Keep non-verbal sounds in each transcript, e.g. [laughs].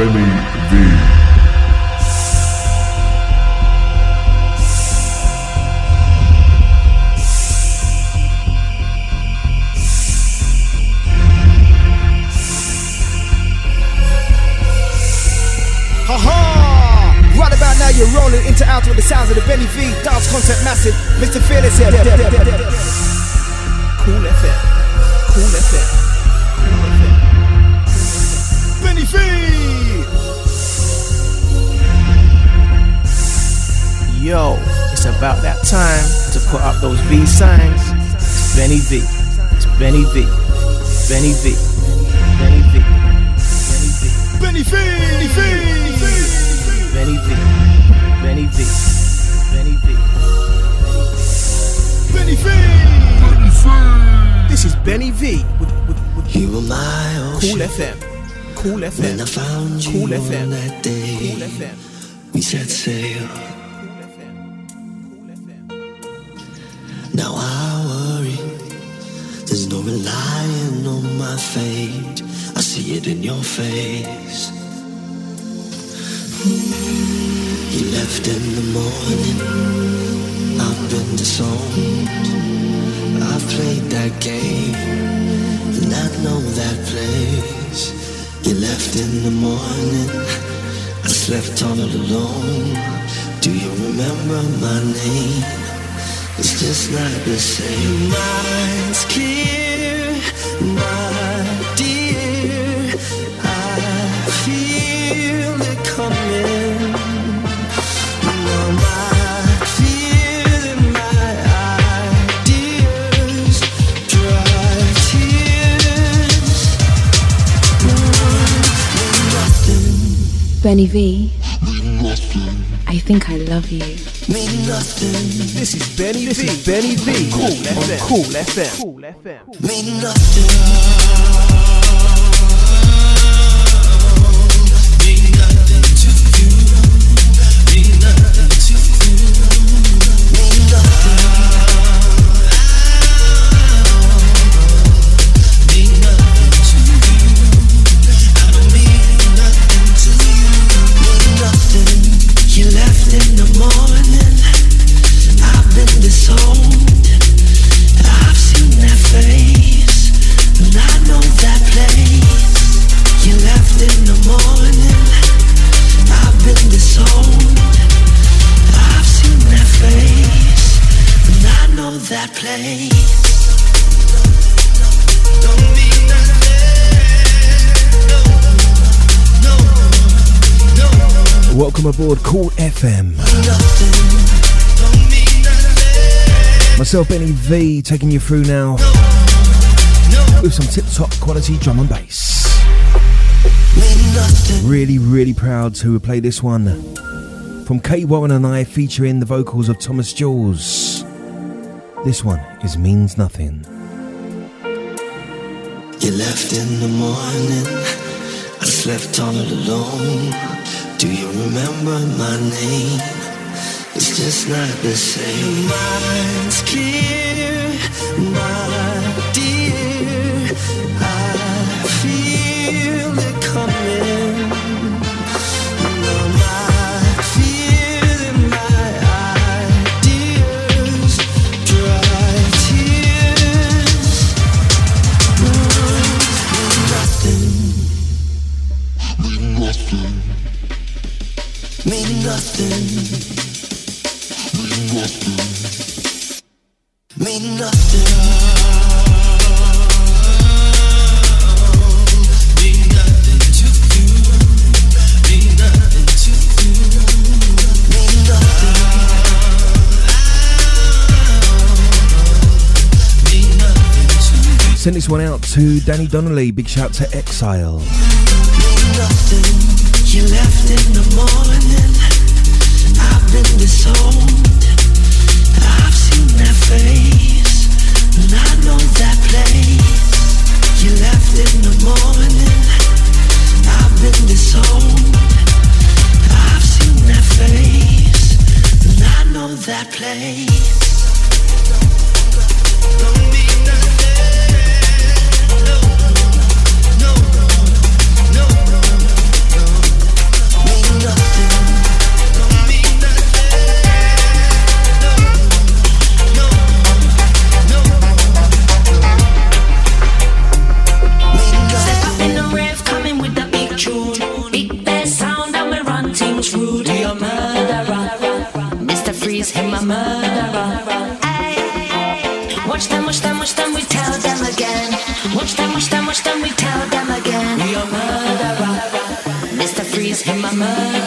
Benny V. Right about now you're rolling into out with the sounds of the Benny V. Dance concept massive. Mr. put up those V signs. Benny V. It's Benny V. Benny V. Benny V. Benny V. Benny V. Benny V. Benny V. Benny V. Benny V. Benny V. This is Benny V with, with, with you were my Kool FM. Kool FM. When I found you Kool FM. that day, Kool FM. we set sail. Now I worry. There's no relying on my fate. I see it in your face. You left in the morning. I've been disowned. I've played that game, and I know that place. You left in the morning. I slept all alone. Do you remember my name? It's just not the same. Mind's clear, my dear. I feel it coming. Now my fear and my ideas dry tears. Benny V. I think I love you. Mean nothing. This is Benny V. This is Benny V. Kool FM. Kool FM. Kool FM. Mean nothing. Welcome aboard Kool FM. Myself, Benny V, taking you through now with some tip top quality drum and bass. Really, really proud to play this one from Kate Warren and I, featuring the vocals of Thomas Jules. This one is Means Nothing. You left in the morning. I slept all alone. Do you remember my name? It's just not the same. Mind's clear, to Danny Donnelly. Big shout to Exile. Mean nothing. in my mind.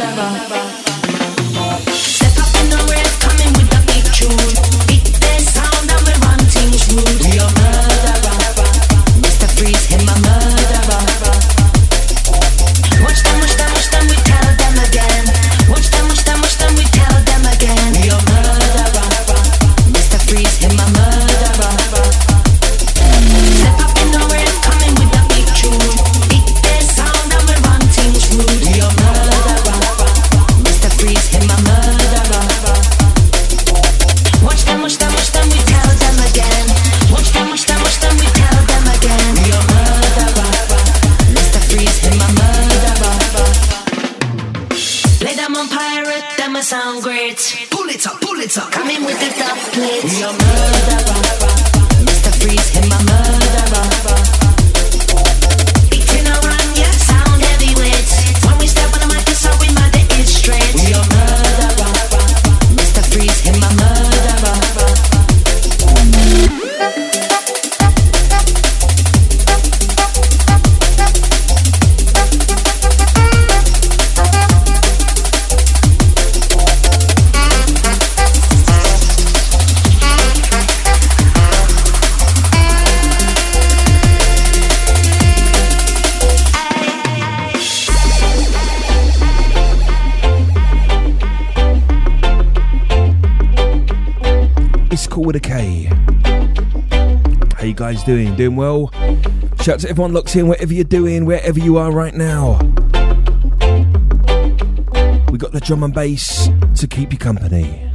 Doing? Doing well? Shout out to everyone locked in, whatever you're doing, wherever you are right now. We got the drum and bass to keep you company.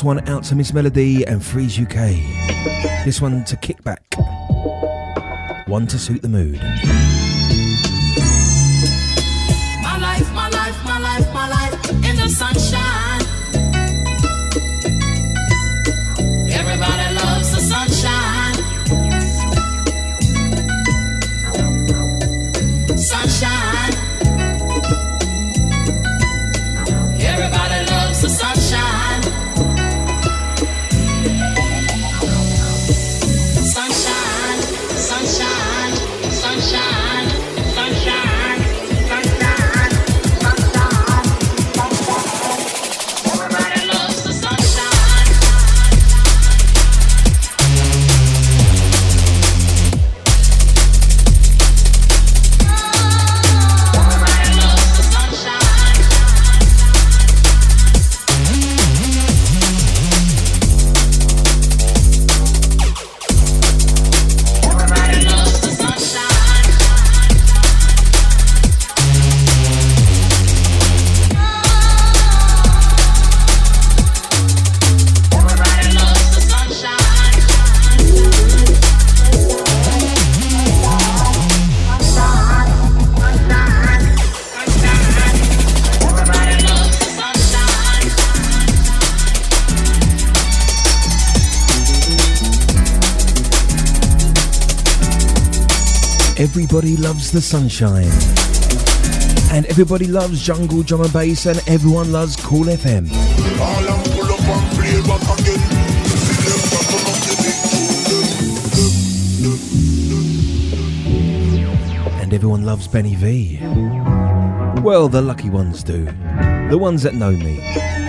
Last one out to Miss Melody and Freeze UK. This one to Kickback. One to suit the mood. My life, my life, my life, my life in the sunshine. Everybody loves the sunshine. And everybody loves jungle drum and bass, and everyone loves Kool FM. And everyone loves Benny V. Well, the lucky ones do. The ones that know me.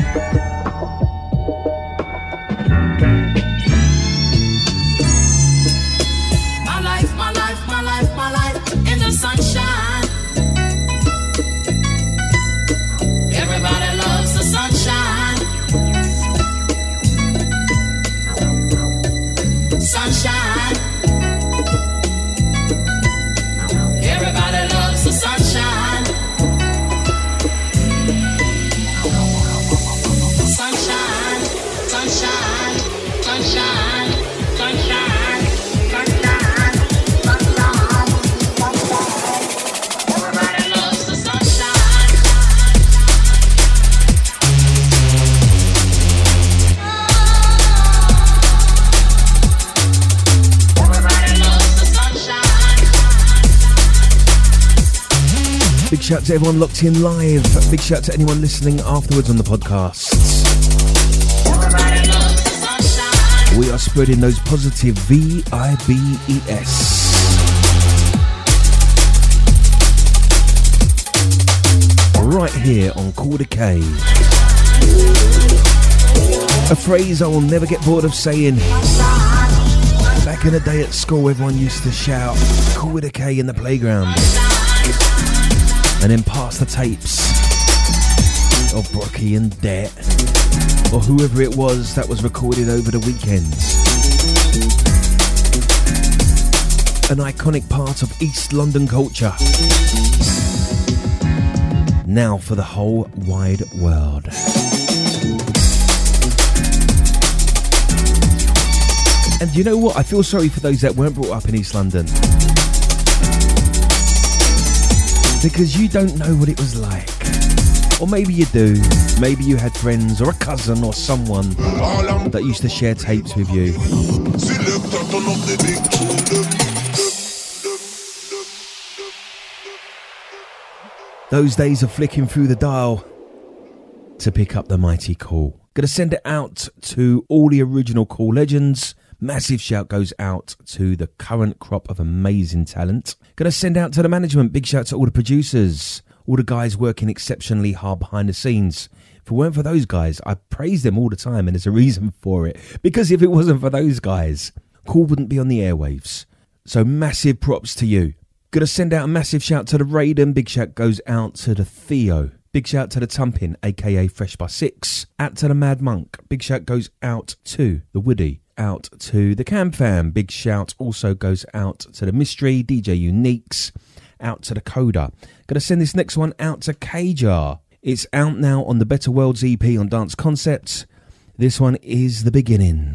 Shout to everyone locked in live. Big shout to anyone listening afterwards on the podcast. We are spreading those positive V I B E S. Right here on Quarter K. A phrase I will never get bored of saying. Back in the day at school, everyone used to shout, Quarter K in the playground and then pass the tapes of Brockie and Det or whoever it was that was recorded over the weekends. An iconic part of East London culture. Now for the whole wide world. And you know what? I feel sorry for those that weren't brought up in East London because you don't know what it was like. Or maybe you do. Maybe you had friends or a cousin or someone that used to share tapes with you. Those days of flicking through the dial to pick up the mighty Kool. Gonna send it out to all the original Kool legends Massive shout goes out to the current crop of amazing talent. Gonna send out to the management. Big shout to all the producers, all the guys working exceptionally hard behind the scenes. If it weren't for those guys, I praise them all the time, and there's a reason for it. Because if it wasn't for those guys, Kool wouldn't be on the airwaves. So massive props to you. Gonna send out a massive shout to the Raiden. Big shout goes out to the Theo. Big shout to the Tumpin, aka Fresh by Six. Out to the Mad Monk. Big shout goes out to the Woody out to the Cam Fam. Big shout also goes out to the Mystery, DJ Uniques, out to the Coda. Gonna send this next one out to Kajar. It's out now on the Better Worlds EP on Dance Concepts. This one is the beginning.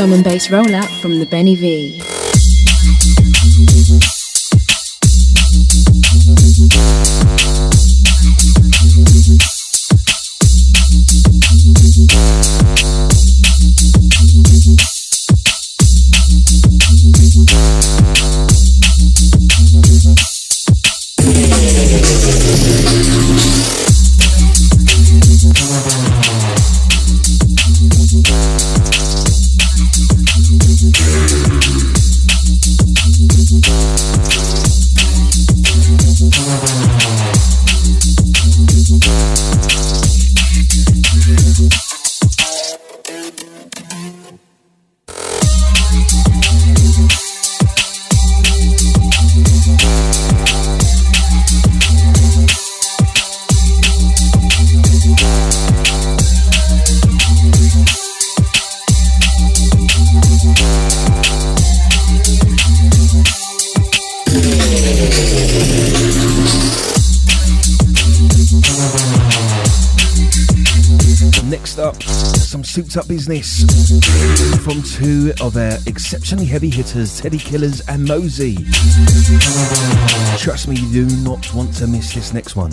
Drum and bass rollout from the Benny V. souped up business from two of our exceptionally heavy hitters, Teddy Killerz and Mosey. Trust me, you do not want to miss this next one.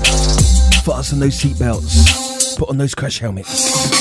Fasten those seatbelts, put on those crash helmets.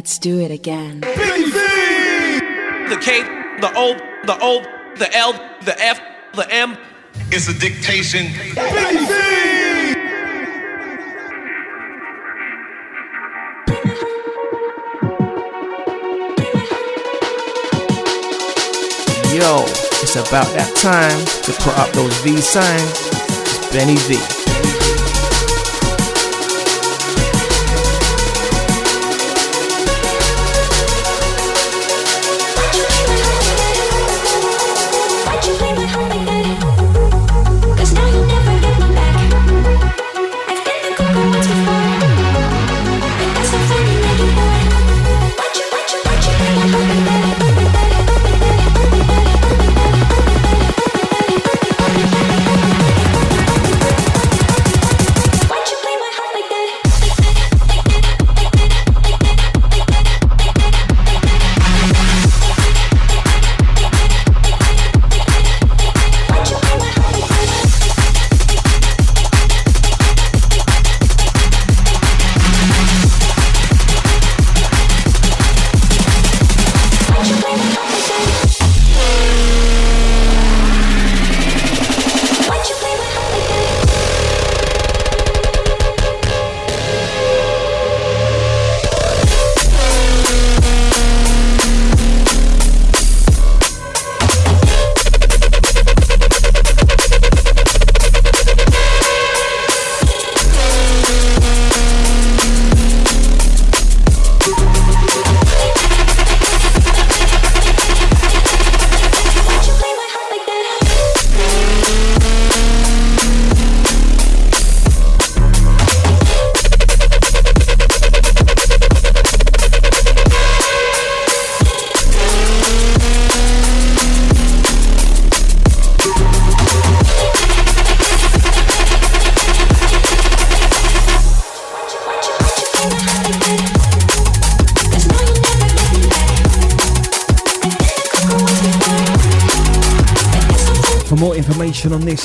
Let's do it again. The K, the O, the O, the L, the F, the M. It's a dictation. Yo, it's about that time to put up those V signs. It's Benny V.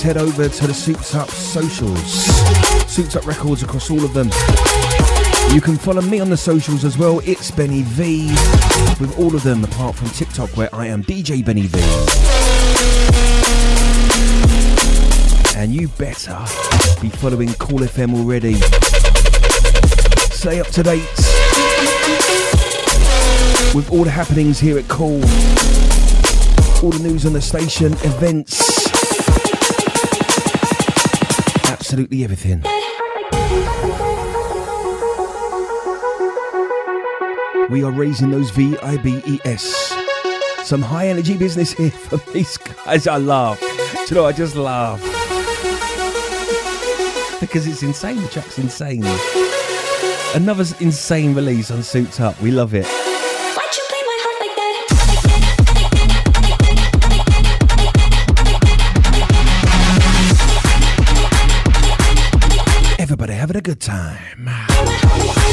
head over to the Souped Up socials. Souped Up Records across all of them. You can follow me on the socials as well. It's Benny V with all of them apart from TikTok where I am DJ Benny V. And you better be following Kool FM already. Stay up to date with all the happenings here at Kool. All the news on the station, events, absolutely everything. We are raising those VIBES Some high energy business here [laughs] from these guys. I laugh. Do you know, I just laugh. Because it's insane. The track's insane. Another insane release on Souped Up. We love it. good time.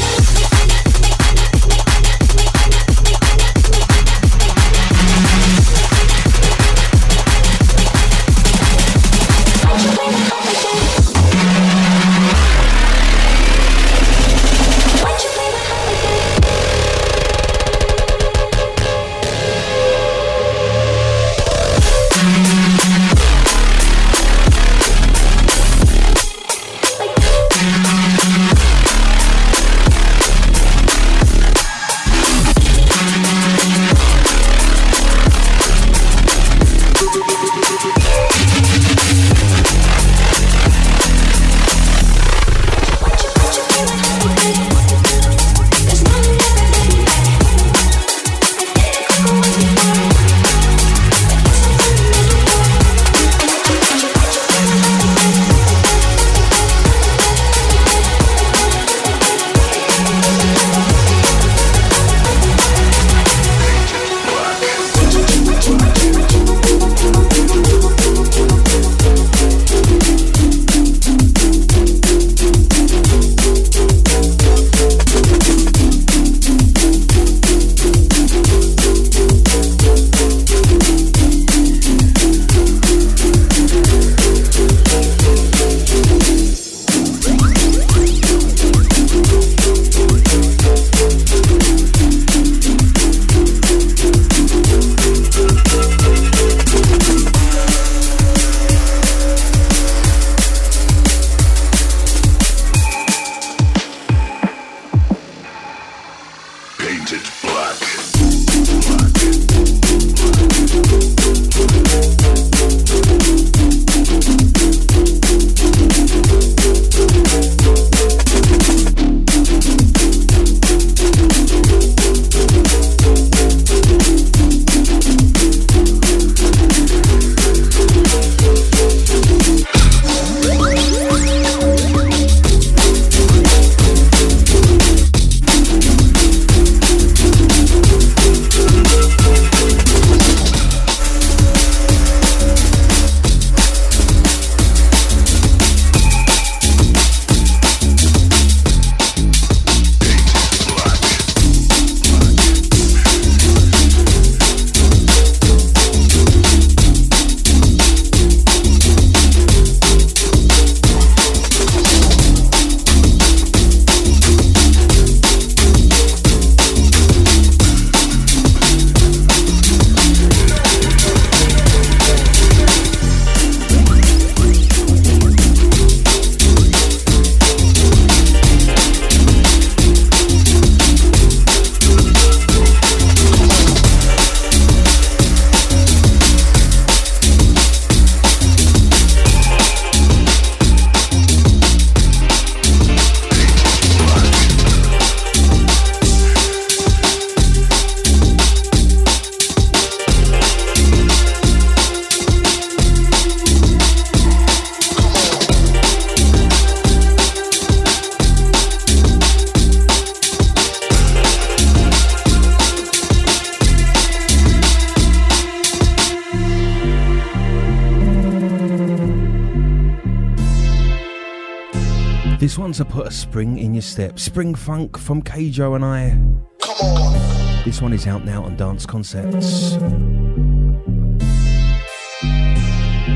Everybody having to put a spring in your step. Spring funk from Kjo and I. Come on. This one is out now on Dance Concepts.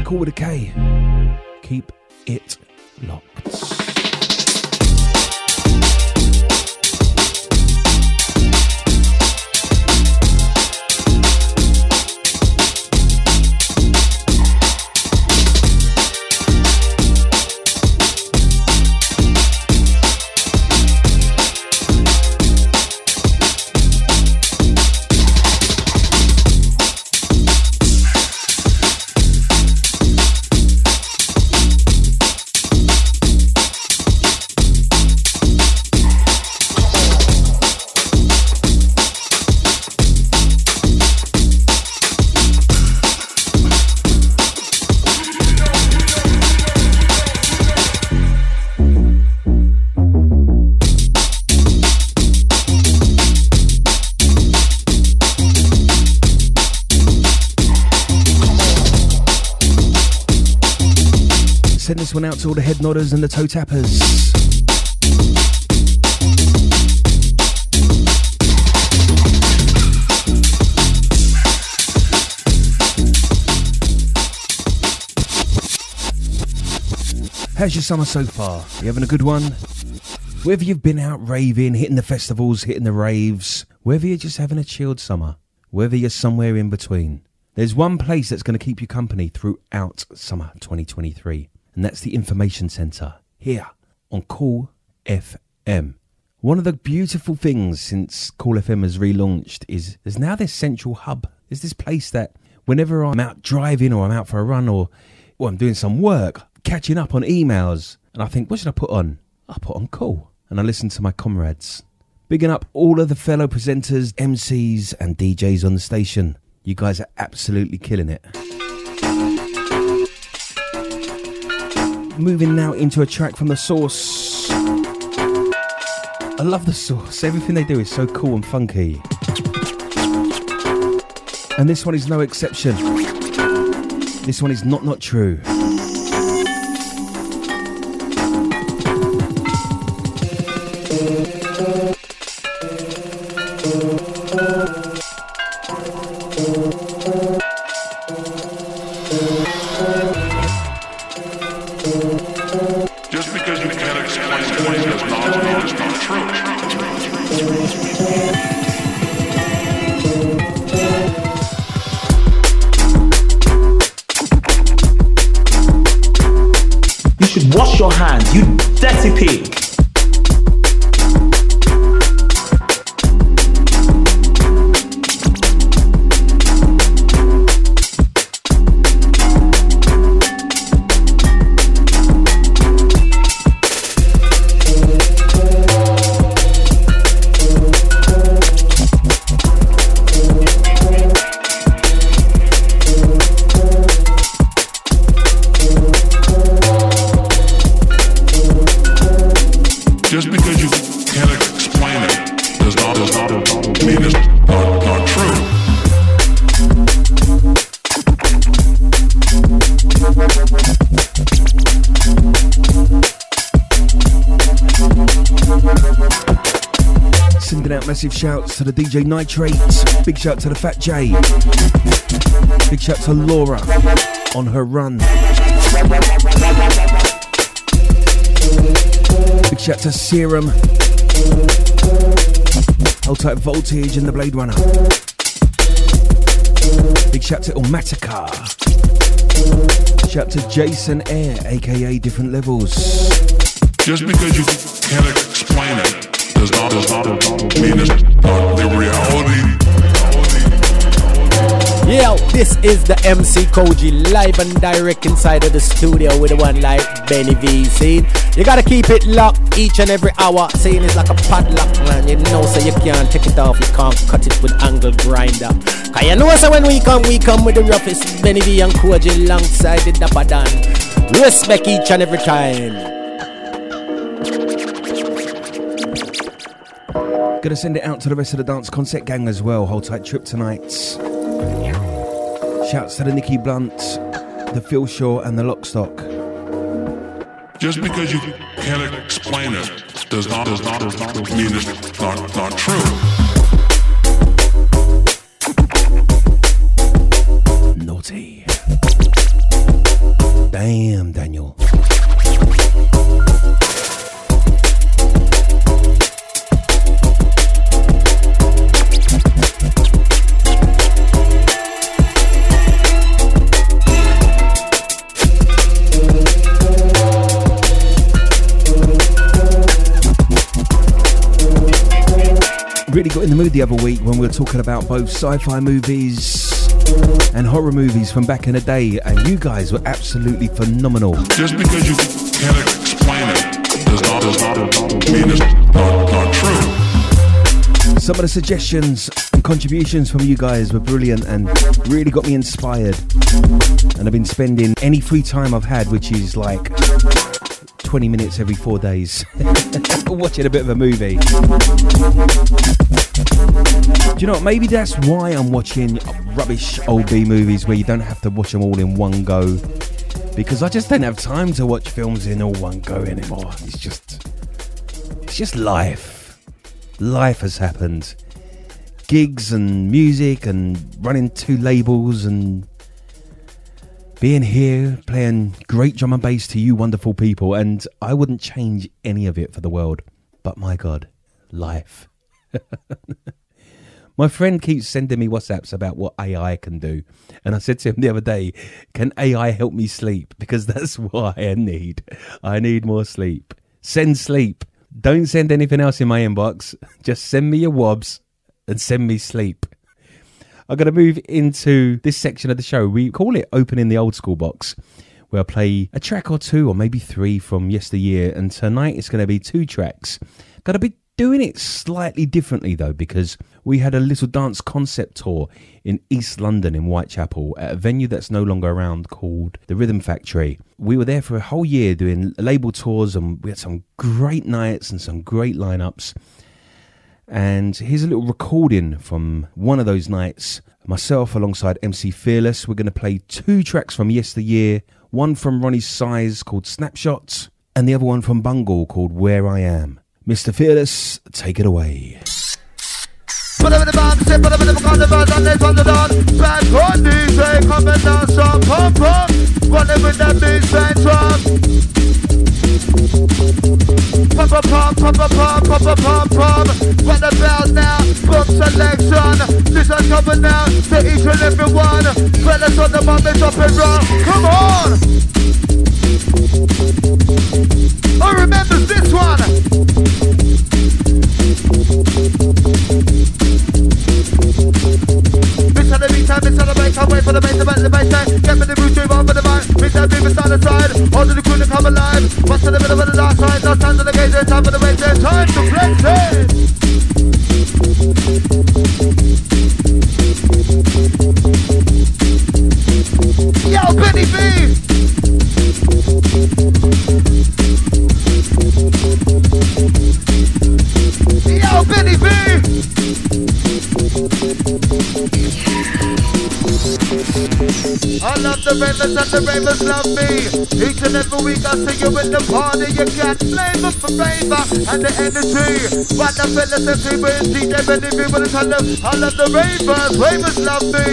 Kool with a K. Keep it locked. Out to all the head nodders and the toe tappers. How's your summer so far? You having a good one? Whether you've been out raving, hitting the festivals, hitting the raves, whether you're just having a chilled summer, whether you're somewhere in between, there's one place that's going to keep you company throughout summer 2023, and that's the Information Centre here on Kool FM. One of the beautiful things since Kool FM has relaunched is there's now this central hub. There's this place that whenever I'm out driving or I'm out for a run or, or I'm doing some work, catching up on emails, and I think, what should I put on? I put on Kool and I listen to my comrades. Bigging up all of the fellow presenters, MCs, and DJs on the station. You guys are absolutely killing it. Moving now into a track from the source. I love the source. Everything they do is so cool and funky. And this one is no exception. This one is not not true. Just because you can't explain it does not, does not mean it's not, not true. Sending out massive shouts to the DJ Nitrate. Big shout to the Fat J. Big shout to Laura on her run. Shout to Serum. Hold tight Voltage and the Blade Runner. Big shout to Ilmatica. Shout to Jason Air, aka Different Levels. Just because you can't explain it does not, does not mean it's not the Yo, this is the MC Koji live and direct inside of the studio with the one like Benny V. You gotta keep it locked each and every hour. Saying it's like a padlock, man. You know, so you can't take it off. You can't cut it with angle grinder. Cause you know, so when we come, we come with the roughest Benny V and Koji alongside the Dapper Dan. Respect each and every time. Gonna send it out to the rest of the Dance Concept gang as well. Hold tight trip tonight. Shouts to the Nicky Blunt, the Phil Shaw, and the Lockstock. Just because you can't explain it does not, does not mean it's not, not true. In the mood the other week when we were talking about both sci-fi movies and horror movies from back in the day, and you guys were absolutely phenomenal. Just because you can't explain it does not, does not mean it's not, not true. Some of the suggestions and contributions from you guys were brilliant and really got me inspired. And I've been spending any free time I've had, which is like 20 minutes every four days, [laughs] watching a bit of a movie. Do you know? Maybe that's why I'm watching rubbish old B movies where you don't have to watch them all in one go. because I just don't have time to watch films in all one go anymore. It's just, it's just life. Life has happened. Gigs and music and running two labels and being here playing great drum and bass to you wonderful people and I wouldn't change any of it for the world. But my god, life. [laughs] My friend keeps sending me WhatsApps about what AI can do. And I said to him the other day, Can AI help me sleep? Because [laughs] that's what I need. I need more sleep. Send sleep. Don't send anything else in my inbox. [laughs] Just send me your wobs and send me sleep. I'm going to move into this section of the show. We call it Opening the Old School Box, where I play a track or two, or maybe three from yesteryear. And tonight it's going to be two tracks. Got to be doing it slightly differently though, because we had a little dance concept tour in East London in Whitechapel at a venue that's no longer around called the Rhythm Factory. We were there for a whole year doing label tours and we had some great nights and some great lineups. And here's a little recording from one of those nights. Myself alongside MC Fearless, we're going to play two tracks from yesteryear. One from Roni Size called Snapshots, and the other one from Bungle called Where I Am. Mr. Fearless, take it away. Put them in the band, say put them in the carnival and they turn it on. Bad on DJ, come and dance some pump pump. Running with that beat, bang drum. pump a pop, pump a pop, Pump a pop. Run the bells now, book selection. This is coming now to each and every one. Fellas on the bomb, they drop and roll. Come on! Who remembers this one? Bitch on the beat time, bitch on the bass, can't wait for the bass, the bass, the bass time. Get me the roots, move on for the mic. Bitch that beat, bitch on the side. Hold the crew to come alive. What's in the middle of the dark side? Last time to the gate, time for the race, time to flex it. Yo, Benny V! Yo, Benny V! I love the ravers and the ravers love me. Each and every week I see you in the party. You got flavor for flavor and the energy. But the fellas and people is DJ Benny V with a I love the ravers, ravers love me.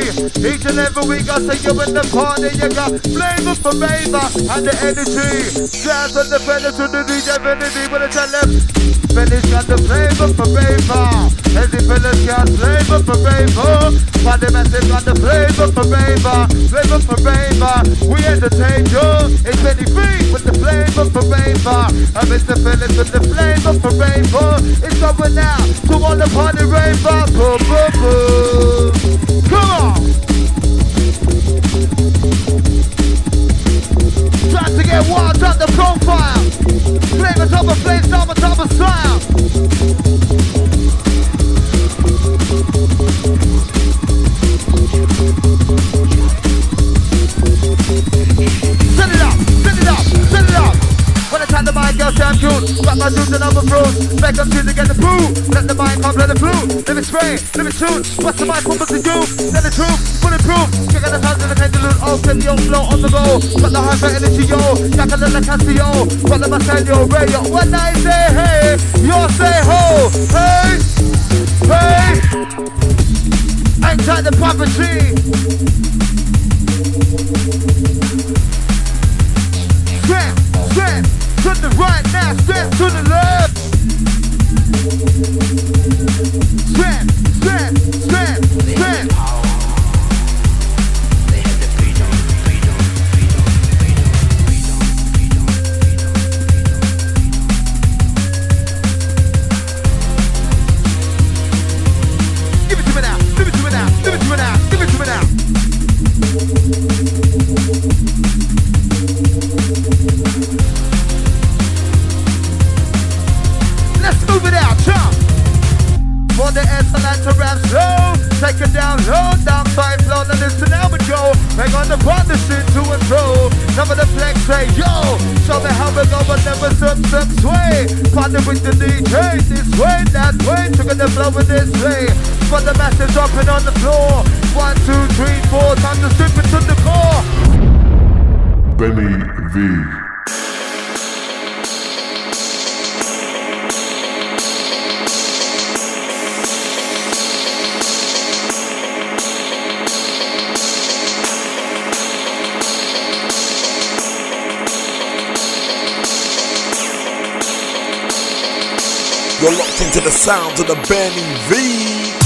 Each and every week I see you in the party. You got flavor for flavor and the energy. Jazz on the fellas to the DJ Benny V with a ton Benny's got the flavor for flavor. Every fella's got flavor for flavor. But the massive got the flavor for flavor. Flavor for flavor. We entertain you. It's Benny V with the flavor for flavor. And Mr. Phillips with the flavor for flavor. It's going out to all the party raver. Boom, boom, boom. Come on. Trying to get wild, drop the profile flavors of a flames, I'm a top of style. The mic, girl, sound cute. Got my dudes and other fruits. Back up to the get the boo. Let the mic come, let it flew. Live it spray, live it shoot. What's the mic, what to do? Tell the truth, bulletproof. Check out the sounds of the kangaroo. Open the old flow on the go. Got the high for energy, yo. Jack a little Casio. Got the Masenio, radio. When I say hey, you say ho. Hey, hey. Ain't that the property? The right now, step to the left. Step, step, step, step. For the excellent to rap slow, take it down low, down five flow, and listen now we go. Bang on the partnership to and fro. Number the flex say, yo, show me how we go, but never step, step, sway. Partner with the DJ, this way, that way, trigger the flow with this way. For the masses dropping on the floor. One, two, three, four, time to strip it to the core. Benny V. You're locked into the sounds of the Benny V.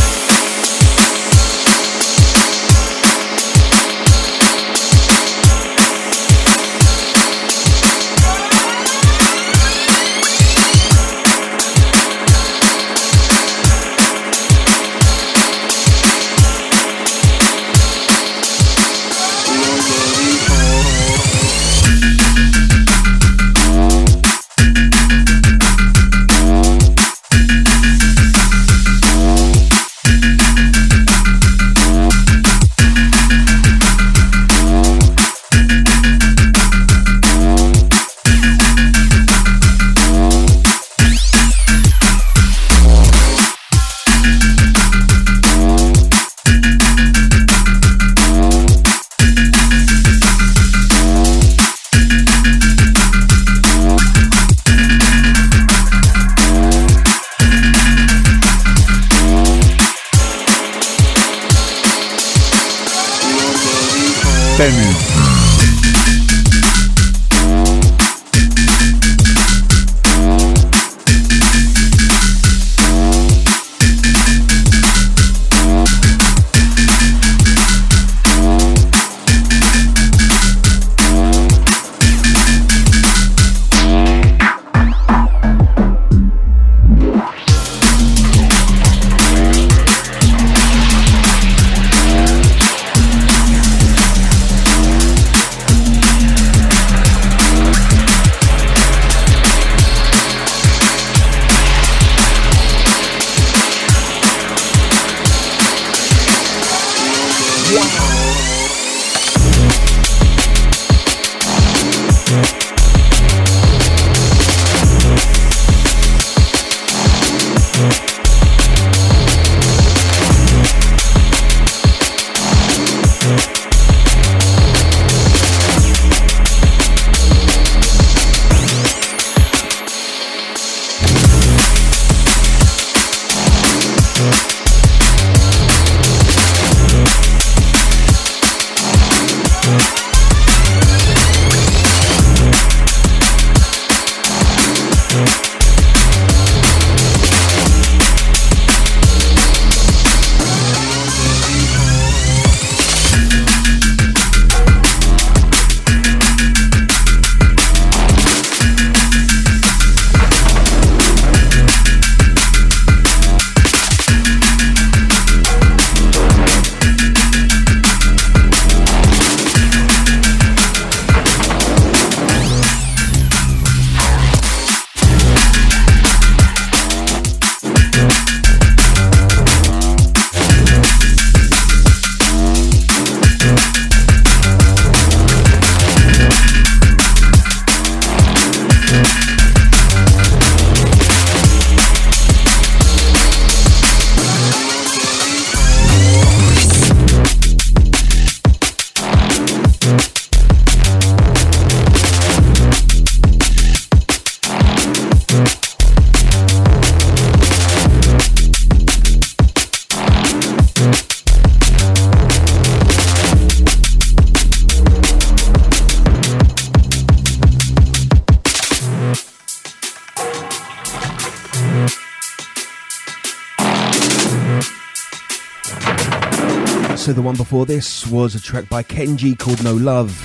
before this was a track by Kenji called No Love.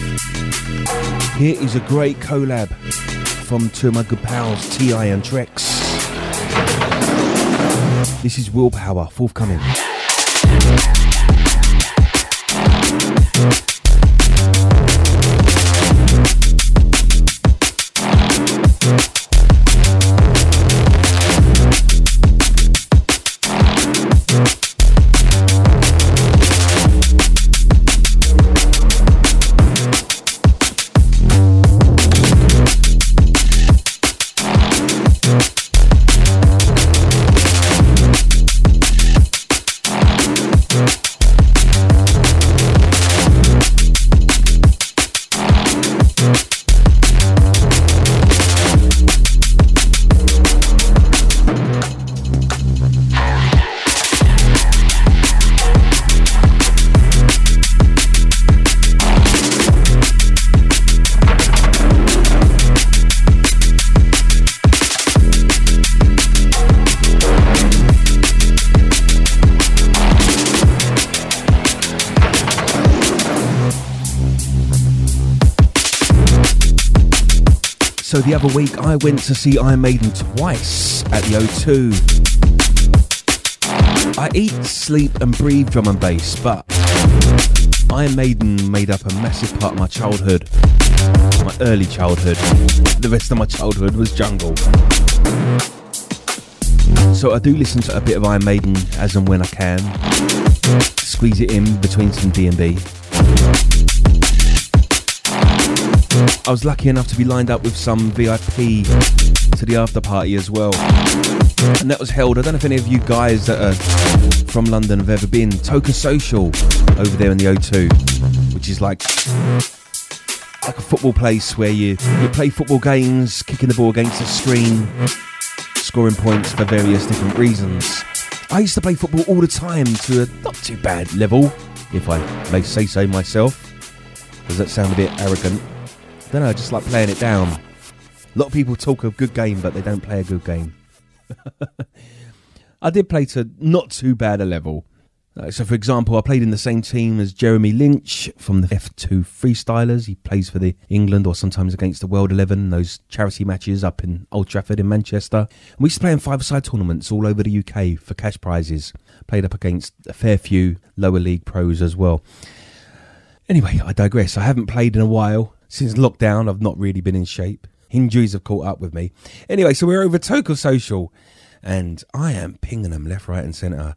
Here is a great collab from two of my good pals, T.I. and Trex. This is Willpower, forthcoming. So the other week I went to see Iron Maiden twice at the O2. I eat, sleep, and breathe drum and bass, but Iron Maiden made up a massive part of my childhood, my early childhood. The rest of my childhood was jungle. So I do listen to a bit of Iron Maiden as and when I can, squeeze it in between some D&B. I was lucky enough to be lined up with some VIP to the after party as well. And that was held, I don't know if any of you guys that are from London have ever been, Toca Social over there in the O2, which is like like a football place where you, you play football games, kicking the ball against the screen, scoring points for various different reasons. I used to play football all the time to a not too bad level, if I may say so myself. Does that sound a bit arrogant? Don't know, I just like playing it down. A lot of people talk a good game, but they don't play a good game. [laughs] I did play to not too bad a level. Uh, so, for example, I played in the same team as Jeremy Lynch from the F2 Freestylers. He plays for the England or sometimes against the World 11, those charity matches up in Old Trafford in Manchester. And we used to play in five-side tournaments all over the UK for cash prizes. Played up against a fair few lower league pros as well. Anyway, I digress. I haven't played in a while. Since lockdown, I've not really been in shape. Injuries have caught up with me. Anyway, so we're over Toca Social, and I am pinging them left, right, and centre.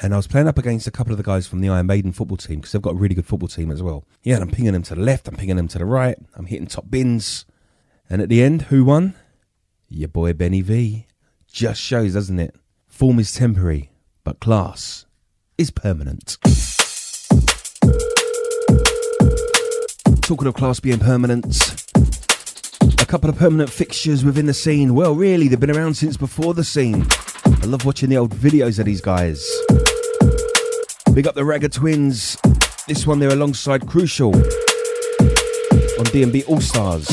And I was playing up against a couple of the guys from the Iron Maiden football team because they've got a really good football team as well. Yeah, and I'm pinging them to the left, I'm pinging them to the right, I'm hitting top bins. And at the end, who won? Your boy Benny V. Just shows, doesn't it? Form is temporary, but class is permanent. [laughs] Talking of class being permanent, a couple of permanent fixtures within the scene. Well, really, they've been around since before the scene. I love watching the old videos of these guys. Big up the Ragga Twins. This one they're alongside Crucial on D&B All Stars.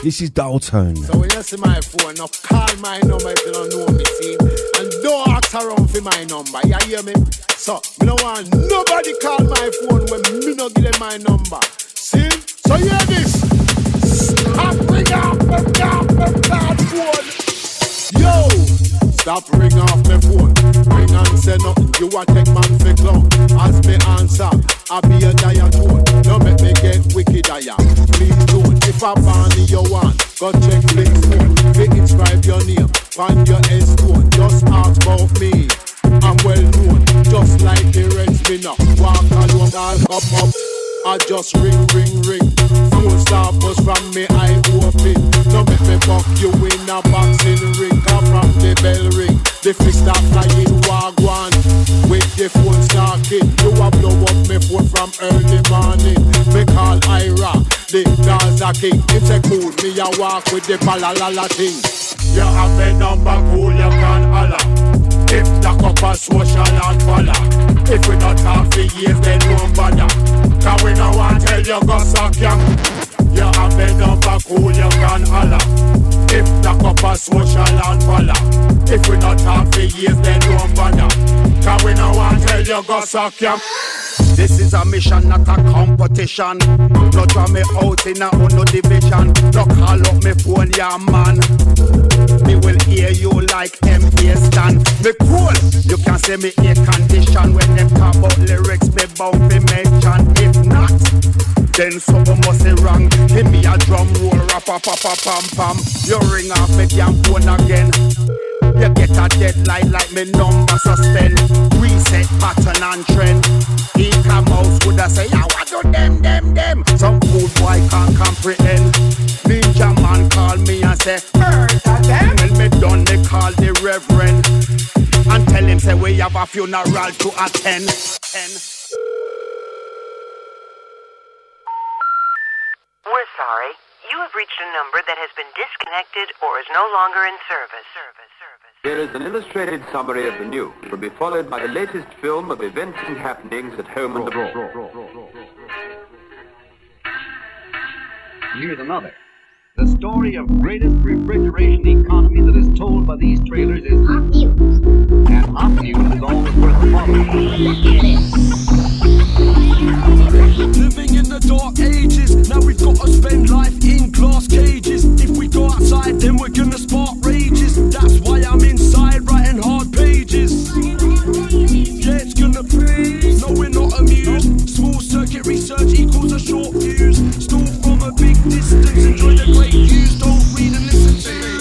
This is Dial Tone. So when you see my phone, now call my number if you don't know me, see? And don't ask around for my number, you hear me? So, me no want nobody call my phone when me no give them my number. See? So hear this. Stop ring off my phone. Yo! Stop ring off my phone. Ring and say nothing. You want take man for clown. As me answer, I be a giant tone. Don't make me get wicked, am. Please don't. If I ban you want, go check links phone. They inscribe your name, find your S stone. Just ask about me. I'm well known, just like the red spinner. Walk along, I'll come up. I just ring, ring, ring. Phone star bus from me, I open. No make me fuck you in a boxing ring. Come from the bell ring. The fist start flying wagwan. With the phone starting, you a blow up me phone from early morning. Me call Ira, the Gaza king. It's a cool, me a walk with the balalala thing. You have the number cool, you can holler. If the a social and follow. If we not talk for years then no bother. Cause we no want tell you go suck ya You have the number cool you can holler. If the a social and follow. If we not talk for years then no bother. Cause we no want tell you go suck ya This is a mission, not a competition. No draw me out in a no division. No call up me phone, yeah man. Me will hear you like MPA stand. Me cool, you can say me air condition when them talk about lyrics. Me bound be mention. If not, then something must be wrong. Give me a drum roll, rap, pa pa pam pam. You ring off me damn phone again. You get a deadline like me number suspend. Reset pattern and trend. E-commerce would I say, yeah, what do them, them, them? Some food boy can't comprehend. Ninja man call me and say, of them? When me done, me call the reverend. And tell him, say, we have a funeral to attend. Ten. We're sorry. You have reached a number that has been disconnected or is no longer in service. Service. Here is an illustrated summary of the news. It will be followed by the latest film of events and happenings at home and abroad. Here's another. The story of greatest refrigeration economy that is told by these trailers is hot news. And hot news is always worth following. Living in the dark ages, now we've got to spend life in glass cages. If we go outside, then we're gonna spark rages. That's why I'm inside writing hard pages. Yeah, it's gonna freeze. No, we're not amused. Small circuit research equals a short fuse big distance. Enjoy the great views, don't read and listen to.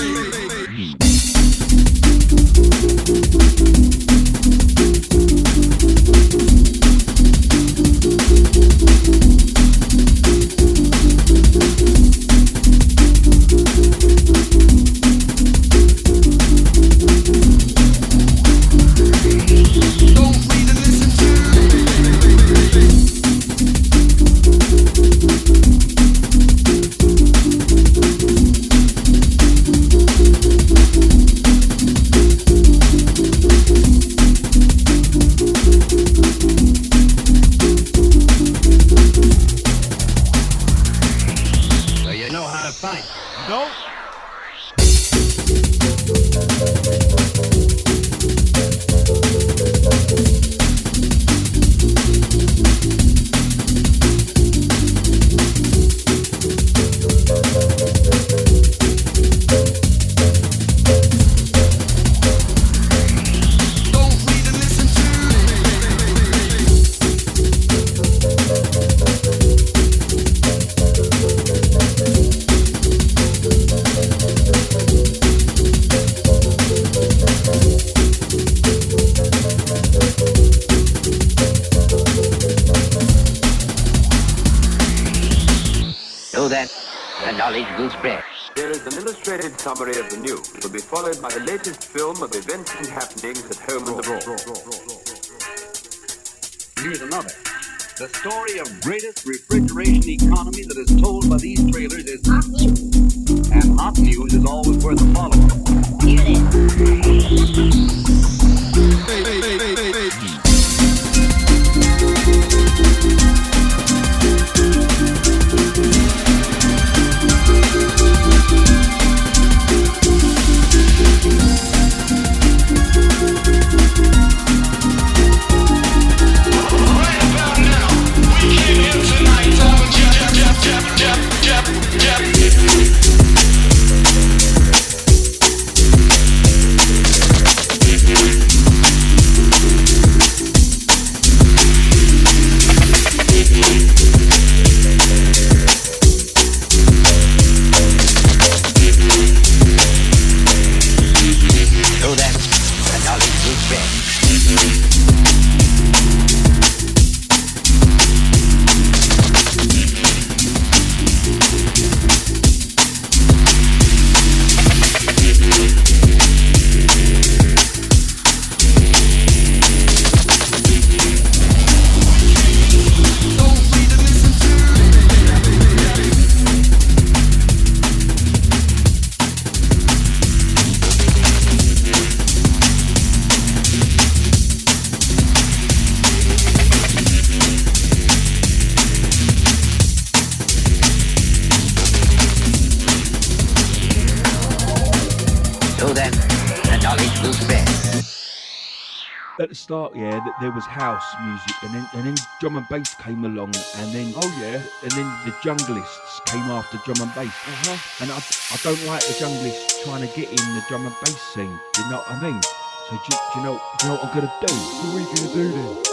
There was house music, and then and then drum and bass came along, and then oh yeah, and then the junglists came after drum and bass. Uh-huh. And I, I don't like the junglists trying to get in the drum and bass scene. You know what I mean? So do, do you know do you know what I'm gonna do? What are you gonna do then?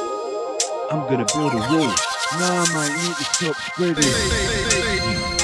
I'm gonna build a wall. Nah, mate, you need to stop spreading.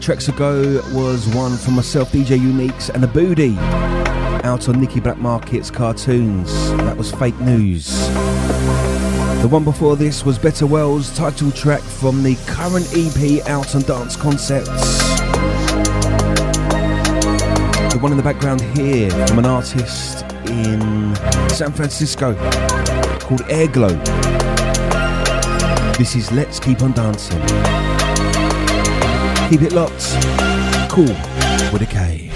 Tracks ago was one from myself, DJ Uniques, and the Booty out on Nicky Blackmarket's cartoons. That was fake news. The one before this was Better Wells, title track from the current EP out on Dance Concepts. The one in the background here from an artist in San Francisco called Airglow. This is Let's Keep on Dancing. Keep it locked. Kool with a K.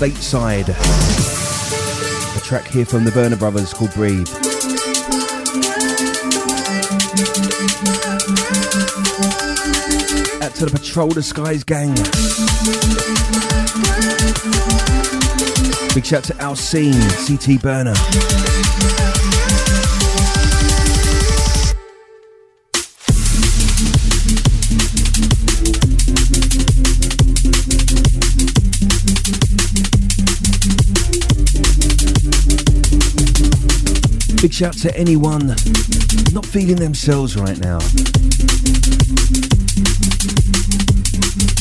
Stateside. A track here from the Burner Brothers called Breathe. Out to the Patrol Skies gang. Big shout to Alcine, CT Burner. Big shout to anyone not feeling themselves right now.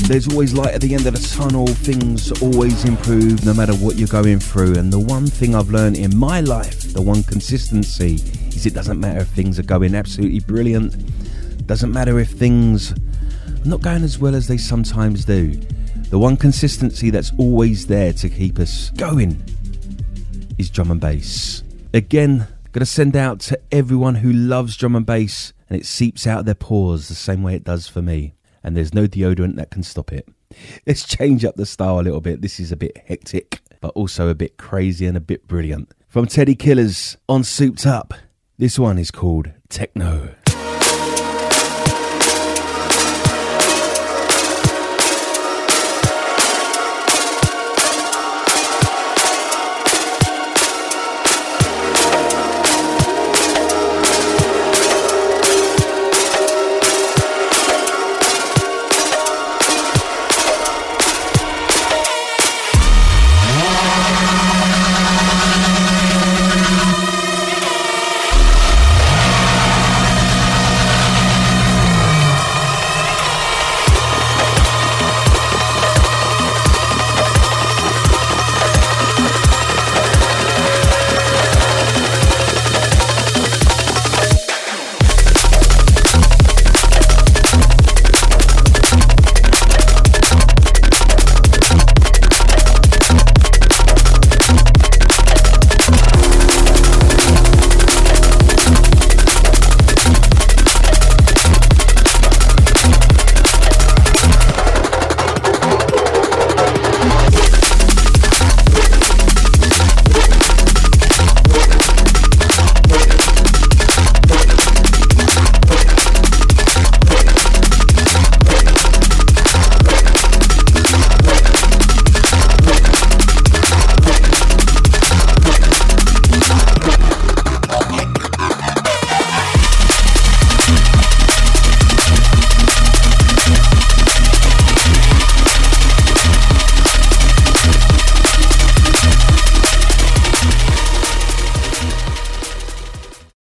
There's always light at the end of the tunnel, things always improve no matter what you're going through. And the one thing I've learned in my life, the one consistency, is it doesn't matter if things are going absolutely brilliant, doesn't matter if things are not going as well as they sometimes do. The one consistency that's always there to keep us going is drum and bass. Again, Gonna send out to everyone who loves drum and bass and it seeps out their pores the same way it does for me. And there's no deodorant that can stop it. [laughs] Let's change up the style a little bit. This is a bit hectic, but also a bit crazy and a bit brilliant. From Teddy Killerz on Souped Up, this one is called Techno.